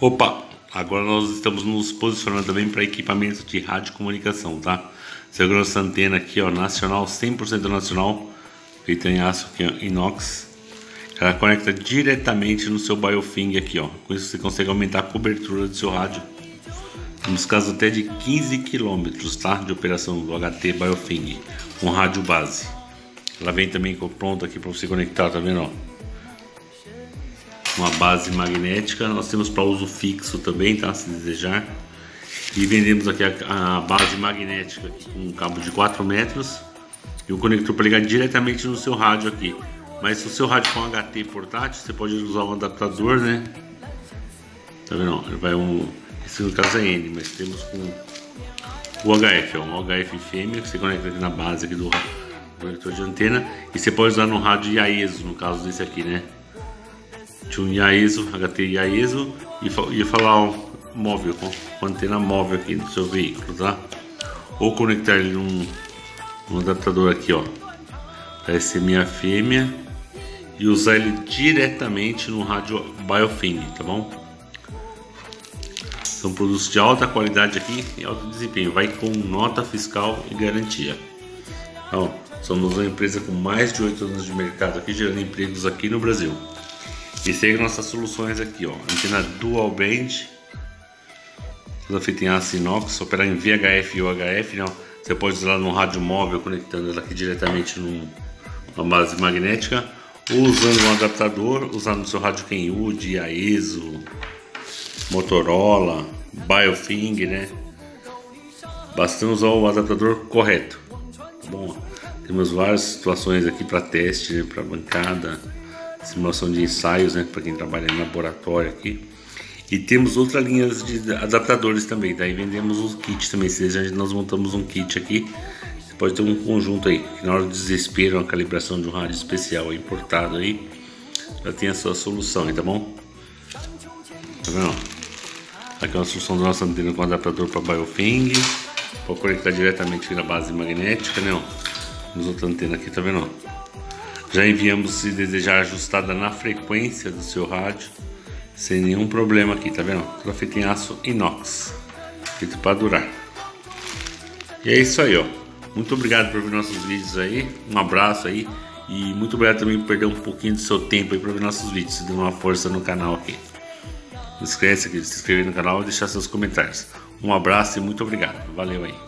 Opa, agora nós estamos nos posicionando também para equipamento de rádio comunicação, tá? Segurança antena aqui, ó, nacional, 100% nacional, feita em aço aqui, ó, inox. Ela conecta diretamente no seu Biofing aqui, ó. Com isso você consegue aumentar a cobertura do seu rádio. Nos casos até de 15 km, tá? De operação do HT Biofing, com rádio base. Ela vem também pronta aqui para você conectar, tá vendo, ó? Uma base magnética. Nós temos para uso fixo também, tá? Se desejar. E vendemos aqui a, a base magnética com um cabo de 4 metros e o conector para ligar diretamente no seu rádio aqui. Mas se o seu rádio for um HT portátil, você pode usar um adaptador, né? Tá vendo? Ele vai um. Esse no caso é N, mas temos com o HF, ó, um HF fêmea que você conecta aqui na base aqui do conector de antena e você pode usar no rádio IAESO, no caso desse aqui, né? Tinha um IAESO, HT IAESO e ia falar um móvel, com antena móvel aqui no seu veículo, tá? Ou conectar ele num, adaptador aqui, ó, para SMA fêmea e usar ele diretamente no rádio Biofing, tá bom? São produtos de alta qualidade aqui e alto desempenho, vai com nota fiscal e garantia. Então, somos uma empresa com mais de 8 anos de mercado aqui, gerando empregos aqui no Brasil. E segue nossas soluções aqui, ó. Antena dual band, toda feita em aço inox, operar em VHF e UHF, não. Você pode usar no rádio móvel, conectando ela aqui diretamente numa base magnética, ou usando um adaptador, usando no seu rádio Kenwood, AESO, Motorola, Biofing, né? Bastando usar o adaptador correto. Tá bom, temos várias situações aqui para teste, né? para bancada simulação de ensaios, né, para quem trabalha em laboratório aqui. E temos outras linhas de adaptadores também, daí vendemos os kits também, se deseja, nós montamos um kit aqui, você pode ter um conjunto aí, que na hora do desespero, uma calibração de um rádio especial importado aí, já tem a sua solução aí, tá bom? Tá vendo? Aqui é uma solução da nossa antena com adaptador para Biofing, pode conectar diretamente na base magnética, né, ó. Temos outra antena aqui, tá vendo? Já enviamos se desejar ajustada na frequência do seu rádio, sem nenhum problema aqui, tá vendo? Toda feita em aço inox, feito para durar. E é isso aí, ó. Muito obrigado por ver nossos vídeos aí, um abraço aí e muito obrigado também por perder um pouquinho do seu tempo aí para ver nossos vídeos, dando uma força no canal aqui. Não esquece de se inscrever no canal e deixar seus comentários. Um abraço e muito obrigado. Valeu aí.